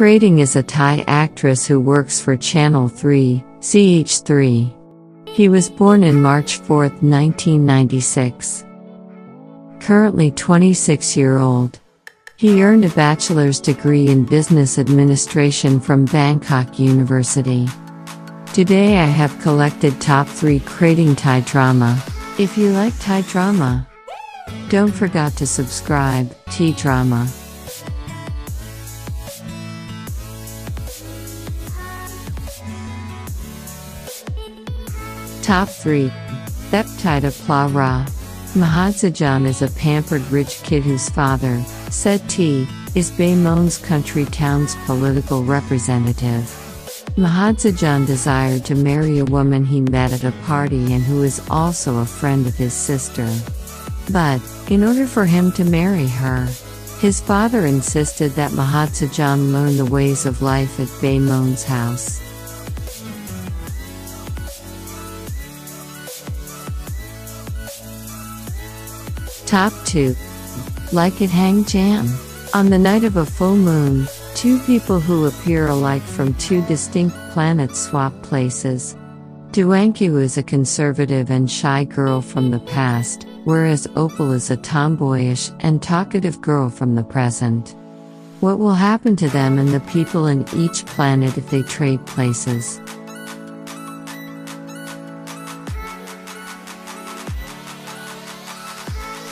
Krating is a Thai actress who works for Channel 3, CH3. He was born in March 4, 1996. Currently 26 year old. He earned a bachelor's degree in business administration from Bangkok University. Today I have collected top 3 Krating Thai drama. If you like Thai drama, don't forget to subscribe, T Drama. Top 3 Theptida Ra. Mahadsajan is a pampered rich kid whose father, T, is Baimon's country town's political representative. Mahadsajan desired to marry a woman he met at a party and who is also a friend of his sister. But, in order for him to marry her, his father insisted that Mahadsajan learn the ways of life at Baimon's house. Top 2. Like it Hang Jam. On the night of a full moon, two people who appear alike from two distinct planets swap places. Duangku is a conservative and shy girl from the past, whereas Opal is a tomboyish and talkative girl from the present. What will happen to them and the people in each planet if they trade places?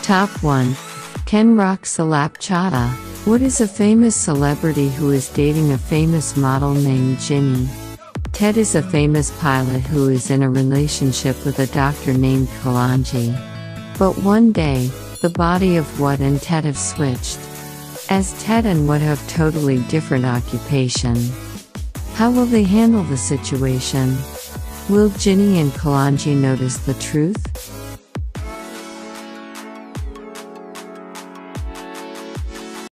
Top 1. Ken Rock Salap Chata. What is a famous celebrity who is dating a famous model named Ginny? Ted is a famous pilot who is in a relationship with a doctor named Kalanji. But one day, the body of What and Ted have switched. As Ted and What have totally different occupation. How will they handle the situation? Will Ginny and Kalanji notice the truth?